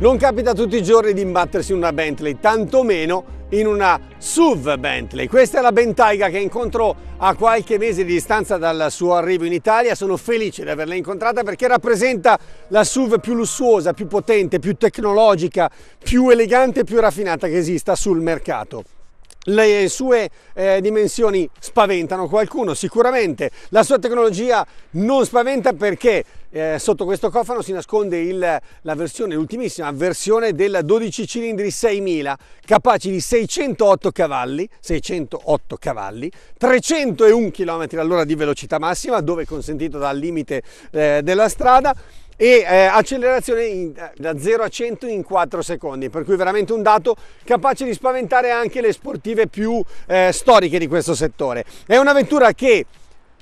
Non capita tutti i giorni di imbattersi in una Bentley, tantomeno in una SUV Bentley. Questa è la Bentayga che incontro a qualche mese di distanza dal suo arrivo in Italia. Sono felice di averla incontrata perché rappresenta la SUV più lussuosa, più potente, più tecnologica, più elegante e più raffinata che esista sul mercato. Le sue eh, dimensioni spaventano qualcuno, sicuramente. La sua tecnologia non spaventa perché eh, sotto questo cofano si nasconde il, la versione, l'ultimissima versione del 12 cilindri 6000, capaci di 608 cavalli, 608 cavalli, 301 km all'ora di velocità massima, dove consentito dal limite eh, della strada, e eh, accelerazione in, eh, da 0 a 100 in 4 secondi, per cui veramente un dato capace di spaventare anche le sportive più eh, storiche di questo settore. È una vettura che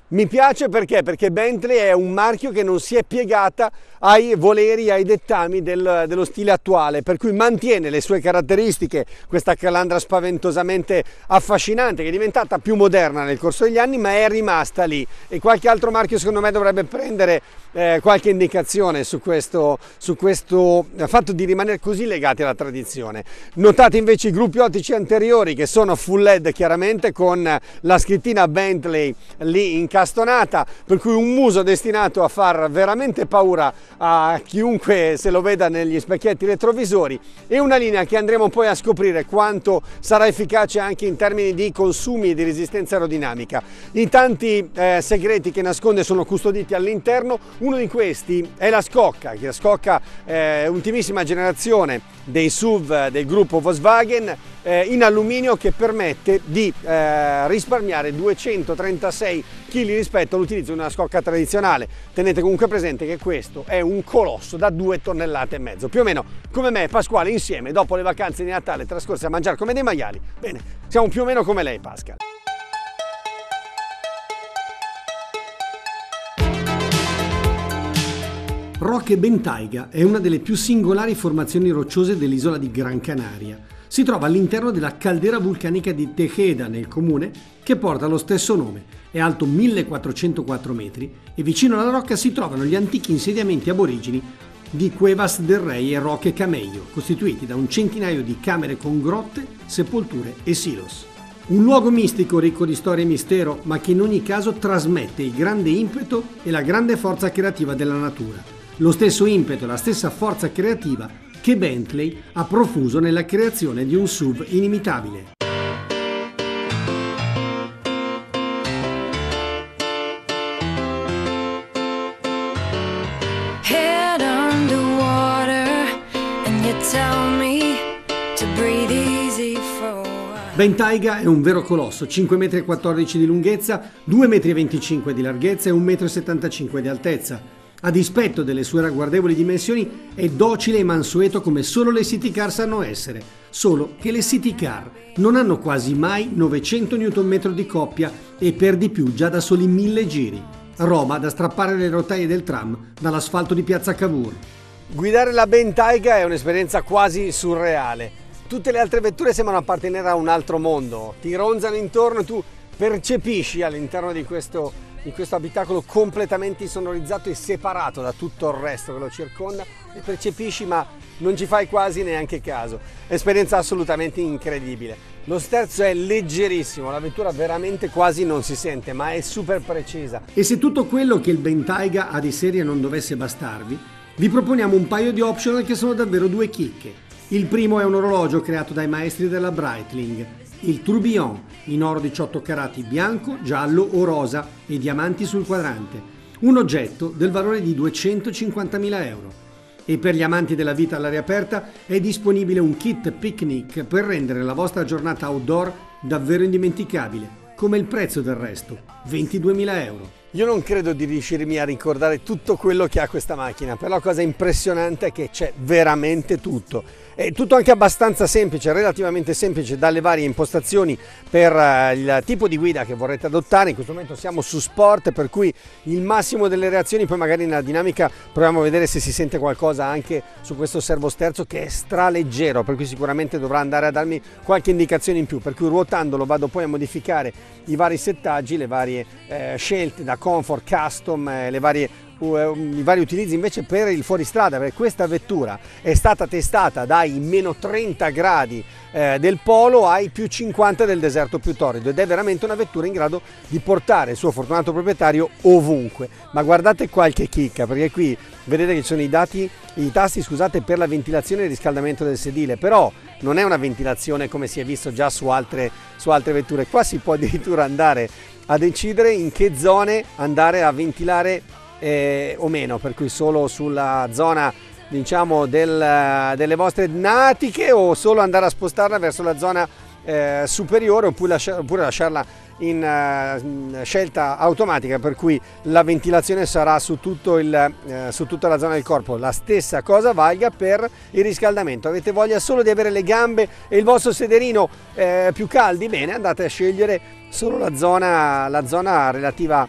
mi piace perché? Perché Bentley è un marchio che non si è piegata ai voleri, ai dettami del, dello stile attuale, per cui mantiene le sue caratteristiche, questa calandra spaventosamente affascinante che è diventata più moderna nel corso degli anni, ma è rimasta lì e qualche altro marchio secondo me dovrebbe prendere eh, qualche indicazione su questo, su questo fatto di rimanere così legati alla tradizione. Notate invece i gruppi ottici anteriori che sono full LED chiaramente con la scrittina Bentley lì in incastonata, per cui un muso destinato a far veramente paura a chiunque se lo veda negli specchietti retrovisori. E una linea che andremo poi a scoprire quanto sarà efficace anche in termini di consumi e di resistenza aerodinamica. I tanti eh, segreti che nasconde sono custoditi all'interno, uno di questi è la scocca, che la scocca eh, ultimissima generazione dei SUV del gruppo Volkswagen in alluminio che permette di eh, risparmiare 236 kg rispetto all'utilizzo di una scocca tradizionale. Tenete comunque presente che questo è un colosso da 2 tonnellate e mezzo, più o meno come me e Pasquale insieme dopo le vacanze di Natale trascorse a mangiare come dei maiali. Bene, siamo più o meno come lei Pascal. Roque Bentaiga è una delle più singolari formazioni rocciose dell'isola di Gran Canaria. Si trova all'interno della caldera vulcanica di Tejeda nel comune che porta lo stesso nome. È alto 1404 metri e vicino alla rocca si trovano gli antichi insediamenti aborigeni di Cuevas del Rey e Roque Camello, costituiti da un centinaio di camere con grotte, sepolture e silos. Un luogo mistico ricco di storia e mistero, ma che in ogni caso trasmette il grande impeto e la grande forza creativa della natura lo stesso impeto e la stessa forza creativa che Bentley ha profuso nella creazione di un SUV inimitabile. Bentayga è un vero colosso, 5,14 m di lunghezza, 2,25 m di larghezza e 1,75 m di altezza. A dispetto delle sue ragguardevoli dimensioni, è docile e mansueto come solo le city car sanno essere, solo che le city car non hanno quasi mai 900 Nm di coppia e per di più già da soli 1000 giri. Roba da strappare le rotaie del tram dall'asfalto di Piazza Cavour. Guidare la Bentayga è un'esperienza quasi surreale. Tutte le altre vetture sembrano appartenere a un altro mondo, ti ronzano intorno e tu percepisci all'interno di questo in questo abitacolo completamente insonorizzato e separato da tutto il resto che lo circonda e percepisci ma non ci fai quasi neanche caso. Esperienza assolutamente incredibile. Lo sterzo è leggerissimo, la vettura veramente quasi non si sente, ma è super precisa. E se tutto quello che il Bentayga ha di serie non dovesse bastarvi, vi proponiamo un paio di optional che sono davvero due chicche. Il primo è un orologio creato dai maestri della Breitling, il Tourbillon in oro 18 carati bianco, giallo o rosa e diamanti sul quadrante. Un oggetto del valore di 250.000 euro. E per gli amanti della vita all'aria aperta è disponibile un kit picnic per rendere la vostra giornata outdoor davvero indimenticabile, come il prezzo del resto, 22.000 euro. Io non credo di riuscirmi a ricordare tutto quello che ha questa macchina, però la cosa impressionante è che c'è veramente tutto è tutto anche abbastanza semplice, relativamente semplice dalle varie impostazioni per eh, il tipo di guida che vorrete adottare. In questo momento siamo su sport, per cui il massimo delle reazioni, poi magari nella dinamica proviamo a vedere se si sente qualcosa anche su questo servo sterzo che è straleggero, per cui sicuramente dovrà andare a darmi qualche indicazione in più, per cui ruotandolo vado poi a modificare i vari settaggi, le varie eh, scelte da comfort, custom, eh, le varie i vari utilizzi invece per il fuoristrada, perché questa vettura è stata testata dai meno 30 gradi eh, del polo ai più 50 del deserto più torrido ed è veramente una vettura in grado di portare il suo fortunato proprietario ovunque. Ma guardate qualche chicca, perché qui vedete che ci sono i dati, i tasti scusate, per la ventilazione e il riscaldamento del sedile, però non è una ventilazione come si è visto già su altre, su altre vetture, qua si può addirittura andare a decidere in che zone andare a ventilare eh, o meno, per cui solo sulla zona diciamo del, delle vostre natiche o solo andare a spostarla verso la zona eh, superiore oppure, lasciar, oppure lasciarla in, in, scelta automatica per cui la ventilazione sarà su, il, uh, su, tutta la zona del corpo. La stessa cosa valga per il riscaldamento. Avete voglia solo di avere le gambe e il vostro sederino uh, più caldi? Bene andate a scegliere solo la zona, la zona relativa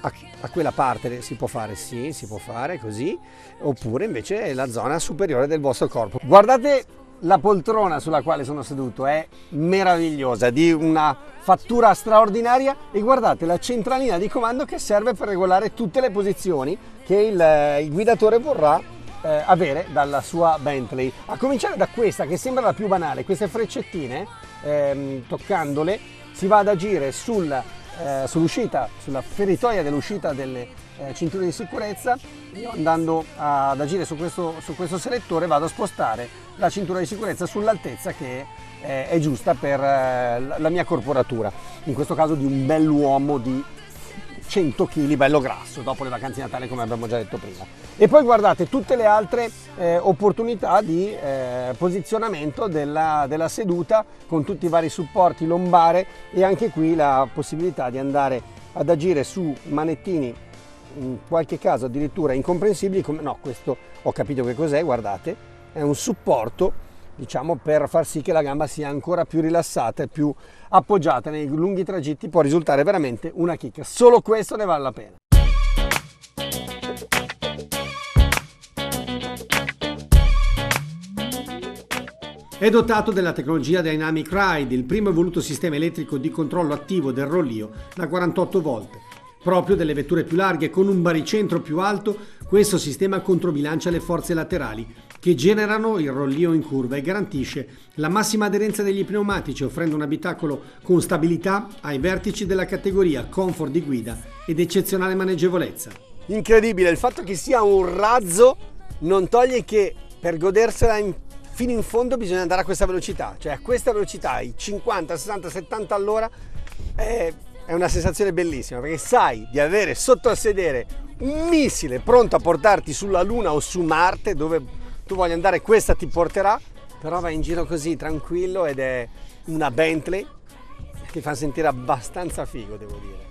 a, a, quella parte. Si può fare sì si può fare così oppure invece la zona superiore del vostro corpo. Guardate la poltrona sulla quale sono seduto è meravigliosa, di una fattura straordinaria e guardate la centralina di comando che serve per regolare tutte le posizioni che il, il guidatore vorrà eh, avere dalla sua Bentley. A cominciare da questa che sembra la più banale, queste freccettine, ehm, toccandole, si va ad agire sul, eh, sull'uscita, sulla feritoia dell'uscita delle eh, cinture di sicurezza. Io andando ad agire su questo, su questo selettore vado a spostare la cintura di sicurezza sull'altezza che eh, è giusta per eh, la mia corporatura, in questo caso di un bell'uomo di 100 kg bello grasso dopo le vacanze di Natale come abbiamo già detto prima. E poi guardate tutte le altre eh, opportunità di eh, posizionamento della, della, seduta con tutti i vari supporti lombare e anche qui la possibilità di andare ad agire su manettini in qualche caso addirittura incomprensibili come no questo ho capito che cos'è guardate è un supporto diciamo per far sì che la gamba sia ancora più rilassata e più appoggiata nei lunghi tragitti può risultare veramente una chicca solo questo ne vale la pena È dotato della tecnologia Dynamic Ride, il primo evoluto sistema elettrico di controllo attivo del rollio da 48 volte. Proprio delle vetture più larghe con un baricentro più alto, questo sistema controbilancia le forze laterali che generano il rollio in curva e garantisce la massima aderenza degli pneumatici offrendo un abitacolo con stabilità ai vertici della categoria, comfort di guida ed eccezionale maneggevolezza. Incredibile, il fatto che sia un razzo non toglie che per godersela in, fino in fondo bisogna andare a questa velocità, cioè a questa velocità, i 50, 60, 70 all'ora, è, è una sensazione bellissima perché sai di avere sotto al sedere missile pronto a portarti sulla Luna o su Marte dove tu voglia andare questa ti porterà, però vai in giro così tranquillo ed è una Bentley che fa sentire abbastanza figo devo dire.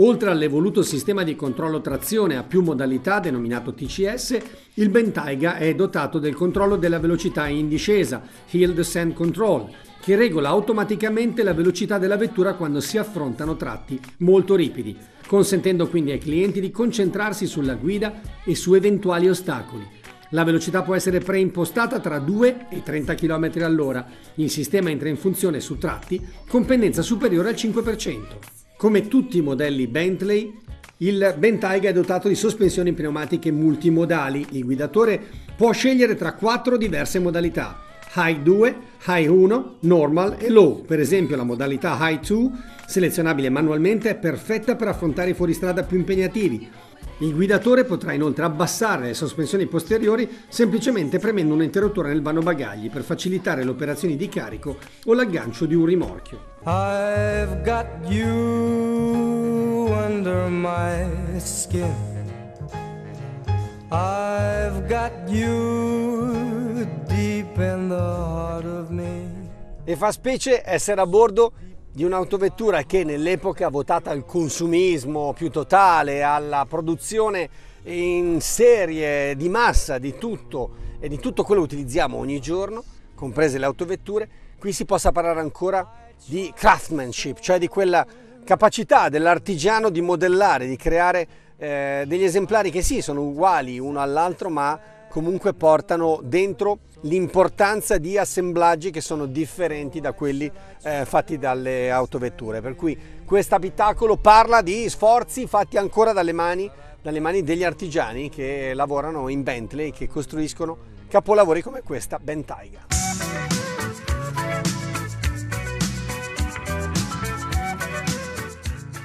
Oltre all'evoluto sistema di controllo trazione a più modalità denominato TCS, il Bentayga è dotato del controllo della velocità in discesa, Hill Descent Control, che regola automaticamente la velocità della vettura quando si affrontano tratti molto ripidi, consentendo quindi ai clienti di concentrarsi sulla guida e su eventuali ostacoli. La velocità può essere preimpostata tra 2 e 30 km all'ora. Il sistema entra in funzione su tratti con pendenza superiore al 5%. Come tutti i modelli Bentley, il Bentayga è dotato di sospensioni pneumatiche multimodali. Il guidatore può scegliere tra quattro diverse modalità. High 2, High 1, Normal e Low. Per esempio la modalità High 2, selezionabile manualmente, è perfetta per affrontare i fuoristrada più impegnativi il guidatore potrà inoltre abbassare le sospensioni posteriori semplicemente premendo un interruttore nel vano bagagli per facilitare le operazioni di carico o l'aggancio di un rimorchio. I've got you under my skin. I've got you E fa specie essere a bordo di un'autovettura che nell'epoca votata al consumismo più totale, alla produzione in serie di massa di tutto e di tutto quello che utilizziamo ogni giorno, comprese le autovetture, qui si possa parlare ancora di craftsmanship, cioè di quella capacità dell'artigiano di modellare, di creare eh, degli esemplari che sì, sono uguali uno all'altro, ma comunque portano dentro l'importanza di assemblaggi che sono differenti da quelli eh, fatti dalle autovetture. Per cui questo abitacolo parla di sforzi fatti ancora dalle mani dalle mani degli artigiani che lavorano in Bentley, che costruiscono capolavori come questa Bentayga.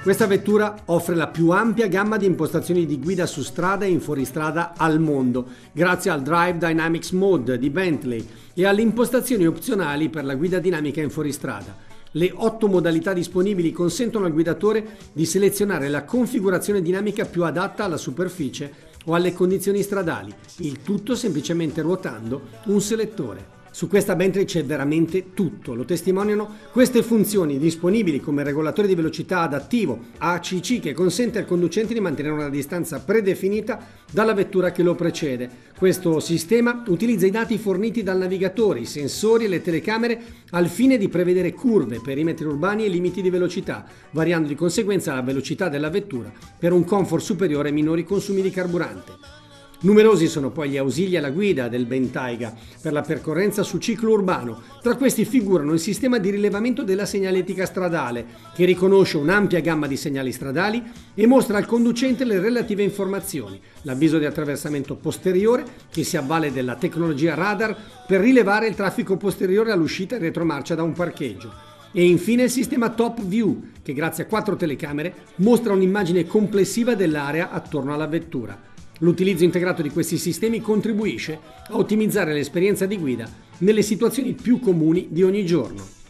Questa vettura offre la più ampia gamma di impostazioni di guida su strada e in fuoristrada al mondo, grazie al Drive Dynamics Mode di Bentley e alle impostazioni opzionali per la guida dinamica in fuoristrada. Le otto modalità disponibili consentono al guidatore di selezionare la configurazione dinamica più adatta alla superficie o alle condizioni stradali, il tutto semplicemente ruotando un selettore. Su questa Bentley c'è veramente tutto, lo testimoniano queste funzioni disponibili come regolatore di velocità adattivo ACC che consente al conducente di mantenere una distanza predefinita dalla vettura che lo precede. Questo sistema utilizza i dati forniti dal navigatore, i sensori e le telecamere al fine di prevedere curve, perimetri urbani e limiti di velocità, variando di conseguenza la velocità della vettura per un comfort superiore e minori consumi di carburante. Numerosi sono poi gli ausili alla guida del Bentayga per la percorrenza su ciclo urbano. Tra questi figurano il sistema di rilevamento della segnaletica stradale, che riconosce un'ampia gamma di segnali stradali e mostra al conducente le relative informazioni. L'avviso di attraversamento posteriore, che si avvale della tecnologia radar per rilevare il traffico posteriore all'uscita in retromarcia da un parcheggio. E infine il sistema Top View, che grazie a quattro telecamere mostra un'immagine complessiva dell'area attorno alla vettura. L'utilizzo integrato di questi sistemi contribuisce a ottimizzare l'esperienza di guida nelle situazioni più comuni di ogni giorno.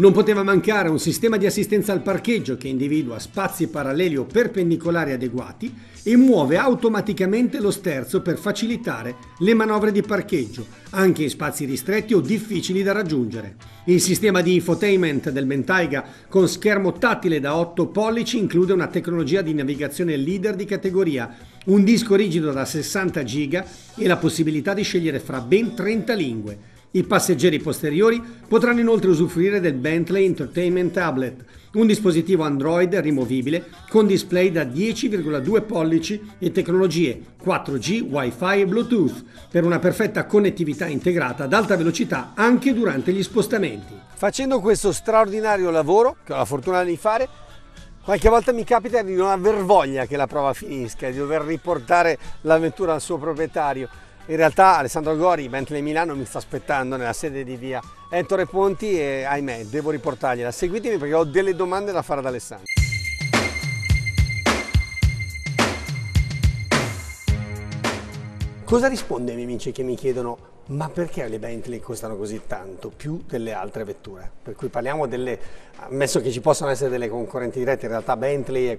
Non poteva mancare un sistema di assistenza al parcheggio che individua spazi paralleli o perpendicolari adeguati e muove automaticamente lo sterzo per facilitare le manovre di parcheggio, anche in spazi ristretti o difficili da raggiungere. Il sistema di infotainment del Bentayga con schermo tattile da 8 pollici include una tecnologia di navigazione leader di categoria, un disco rigido da 60 giga e la possibilità di scegliere fra ben 30 lingue. I passeggeri posteriori potranno inoltre usufruire del Bentley Entertainment Tablet, un dispositivo Android rimovibile con display da 10,2 pollici e tecnologie 4G, Wi-Fi e Bluetooth per una perfetta connettività integrata ad alta velocità anche durante gli spostamenti. Facendo questo straordinario lavoro, che ho la fortuna di fare, qualche volta mi capita di non aver voglia che la prova finisca, di dover riportare l'avventura al suo proprietario in realtà Alessandro Gori, Bentley Milano, mi sta aspettando nella sede di via Ettore Ponti e ahimè devo riportargliela. Seguitemi perché ho delle domande da fare ad Alessandro. Cosa risponde ai miei amici che mi chiedono ma perché le Bentley costano così tanto, più delle altre vetture? Per cui parliamo delle, ammesso che ci possano essere delle concorrenti dirette, in realtà Bentley è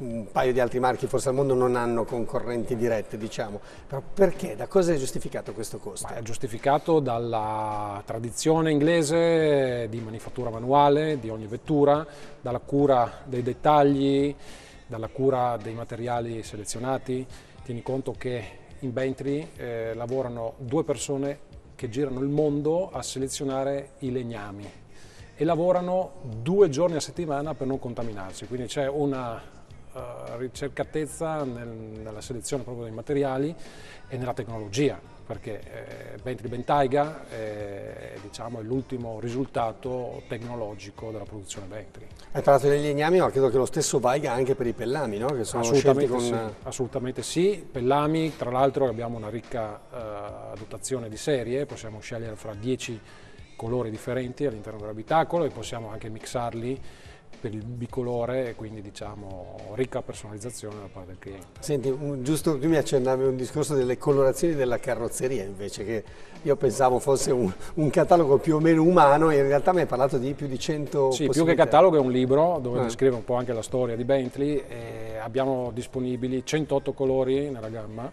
un paio di altri marchi forse al mondo non hanno concorrenti dirette, diciamo. Però perché? Da cosa è giustificato questo costo? Ma è giustificato dalla tradizione inglese di manifattura manuale di ogni vettura, dalla cura dei dettagli, dalla cura dei materiali selezionati. Tieni conto che in Bentley eh, lavorano due persone che girano il mondo a selezionare i legnami e lavorano due giorni a settimana per non contaminarsi, quindi c'è una ricercatezza nel, nella selezione proprio dei materiali e nella tecnologia, perché eh, Bentley Bentayga è, diciamo, è l'ultimo risultato tecnologico della produzione Bentley. Hai parlato degli legnami, ma credo che lo stesso valga anche per i pellami, no? che sono assolutamente con... sì, assolutamente sì, pellami, tra l'altro abbiamo una ricca uh, dotazione di serie, possiamo scegliere fra 10 colori differenti all'interno dell'abitacolo e possiamo anche mixarli per il bicolore e quindi diciamo ricca personalizzazione da parte del cliente. Senti, giusto tu mi accennavi un discorso delle colorazioni della carrozzeria invece che io pensavo fosse un, un, catalogo più o meno umano e in realtà mi hai parlato di più di 100 Sì, più che catalogo è un libro dove ah. descrive un po' anche la storia di Bentley abbiamo disponibili 108 colori nella gamma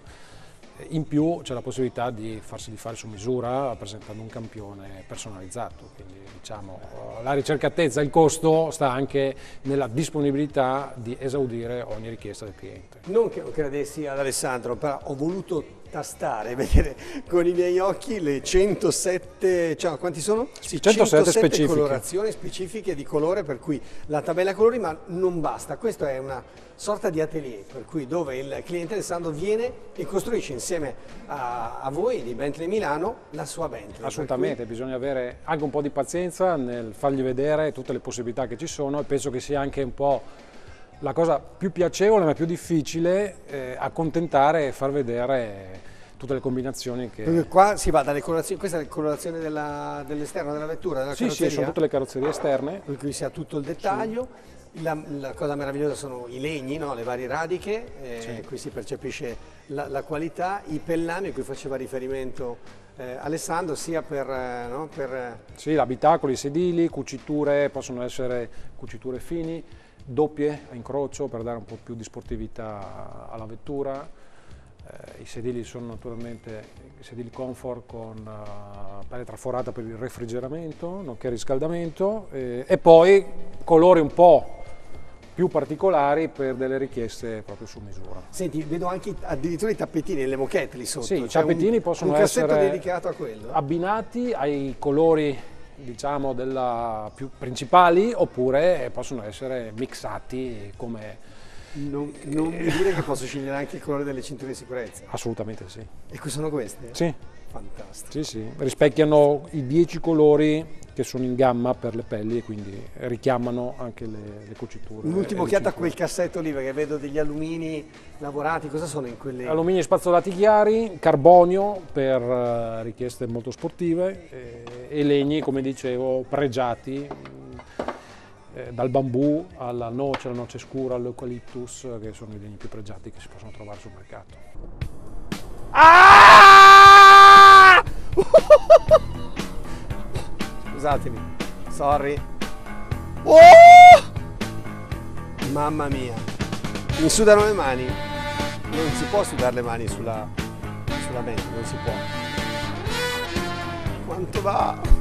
in più c'è la possibilità di farsi di fare su misura presentando un campione personalizzato, quindi diciamo la ricercatezza, il costo sta anche nella disponibilità di esaudire ogni richiesta del cliente. Non che non credessi ad Alessandro, però ho voluto tastare, vedere con i miei occhi le 107, cioè quanti sono? Sì, 107, 107 specifiche. colorazioni specifiche di colore, per cui la tabella colori, ma non basta, questa è una sorta di atelier, per cui dove il cliente Alessandro viene e costruisce insieme a, a voi di Bentley Milano la sua Bentley. Assolutamente, cui... bisogna avere anche un po' di pazienza nel fargli vedere tutte le possibilità che ci sono e penso che sia anche un po' la cosa più piacevole ma più difficile è accontentare e far vedere tutte le combinazioni che... Perché qua si va dalle colorazioni, questa è la colorazione dell'esterno della vettura, della sì, sì, sono tutte le carrozzerie esterne. Per cui si ha tutto il dettaglio. Sì. La, la, cosa meravigliosa sono i legni, no? le varie radiche, eh, sì. qui si percepisce la, la, qualità, i pellami a cui faceva riferimento eh, Alessandro, sia per, eh, no? per... Eh, sì, l'abitacolo, i sedili, cuciture, possono essere cuciture fini, doppie a incrocio per dare un po' più di sportività alla vettura. Eh, I sedili sono naturalmente i sedili comfort con uh, pelle traforata per il refrigeramento, nonché riscaldamento eh, e poi colori un po' più particolari per delle richieste proprio su misura. Senti, vedo anche addirittura i tappetini e le moquette lì sotto. Sì, i tappetini un, possono un essere abbinati ai colori diciamo della, più principali oppure possono essere mixati come non, non mi dire che posso scegliere anche il colore delle cinture di sicurezza. Assolutamente sì. E qui sono queste? Sì. Fantastico. Sì, sì. Rispecchiano i dieci colori che sono in gamma per le pelli e quindi richiamano anche le, le cuciture. Un'ultima occhiata a quel cassetto lì perché vedo degli alumini lavorati, cosa sono in quelli? Alumini spazzolati chiari, carbonio per uh, richieste molto sportive e, e legni come dicevo pregiati eh, dal bambù alla noce, alla noce scura, all'eucaliptus, che sono i legni più pregiati che si possono trovare sul mercato. Ah! Scusatemi, sorry. Oh! Mamma mia, mi sudano le mani. Non si può sudare le mani sulla, sulla mente, non si può. Quanto va?